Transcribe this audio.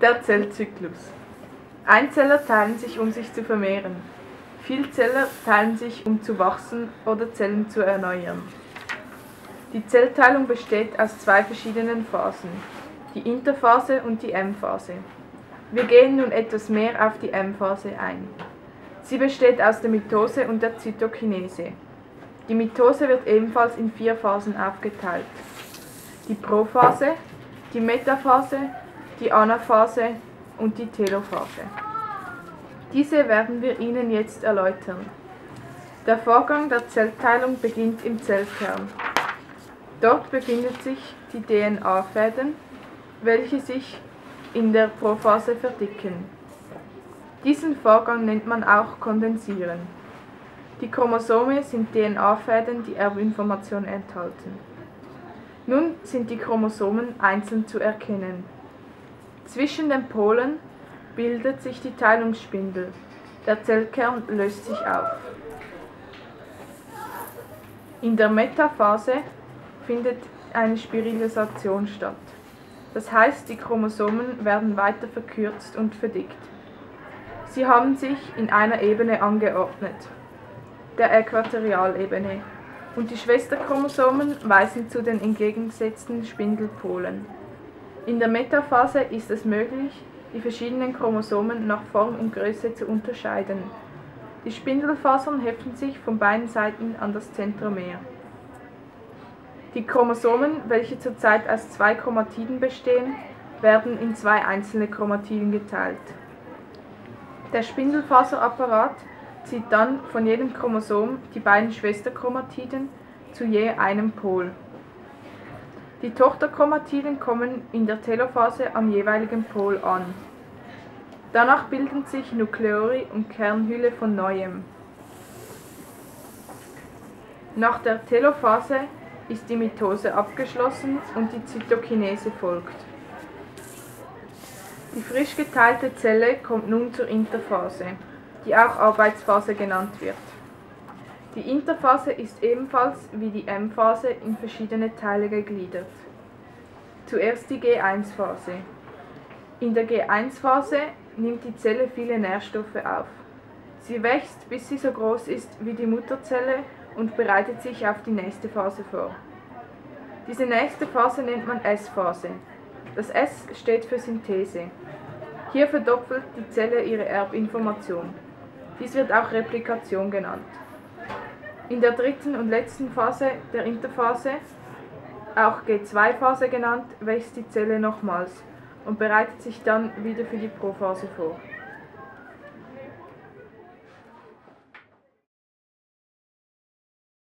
Der Zellzyklus. Einzeller teilen sich, um sich zu vermehren. Vielzeller teilen sich, um zu wachsen oder Zellen zu erneuern. Die Zellteilung besteht aus zwei verschiedenen Phasen, die Interphase und die M-Phase. Wir gehen nun etwas mehr auf die M-Phase ein. Sie besteht aus der Mitose und der Zytokinese. Die Mitose wird ebenfalls in vier Phasen aufgeteilt. Die Prophase, die Metaphase, die Anaphase und die Telophase. Diese werden wir Ihnen jetzt erläutern. Der Vorgang der Zellteilung beginnt im Zellkern. Dort befindet sich die DNA-Fäden, welche sich in der Prophase verdicken. Diesen Vorgang nennt man auch Kondensieren. Die Chromosome sind DNA-Fäden, die Erbinformation enthalten. Nun sind die Chromosomen einzeln zu erkennen. Zwischen den Polen bildet sich die Teilungsspindel. Der Zellkern löst sich auf. In der Metaphase findet eine Spirilisation statt. Das heißt, die Chromosomen werden weiter verkürzt und verdickt. Sie haben sich in einer Ebene angeordnet, der Äquatorialebene, und die Schwesterchromosomen weisen zu den entgegengesetzten Spindelpolen. In der Metaphase ist es möglich, die verschiedenen Chromosomen nach Form und Größe zu unterscheiden. Die Spindelfasern heften sich von beiden Seiten an das Zentromer. Die Chromosomen, welche zurzeit aus zwei Chromatiden bestehen, werden in zwei einzelne Chromatiden geteilt. Der Spindelfaserapparat zieht dann von jedem Chromosom die beiden Schwesterchromatiden zu je einem Pol. Die Tochterchromatiden kommen in der Telophase am jeweiligen Pol an. Danach bilden sich Nukleoli und Kernhülle von neuem. Nach der Telophase ist die Mitose abgeschlossen und die Zytokinese folgt. Die frisch geteilte Zelle kommt nun zur Interphase, die auch Arbeitsphase genannt wird. Die Interphase ist ebenfalls wie die M-Phase in verschiedene Teile gegliedert. Zuerst die G1-Phase. In der G1-Phase nimmt die Zelle viele Nährstoffe auf. Sie wächst, bis sie so groß ist wie die Mutterzelle und bereitet sich auf die nächste Phase vor. Diese nächste Phase nennt man S-Phase. Das S steht für Synthese. Hier verdoppelt die Zelle ihre Erbinformation. Dies wird auch Replikation genannt. In der dritten und letzten Phase der Interphase, auch G2-Phase genannt, wächst die Zelle nochmals und bereitet sich dann wieder für die Prophase vor.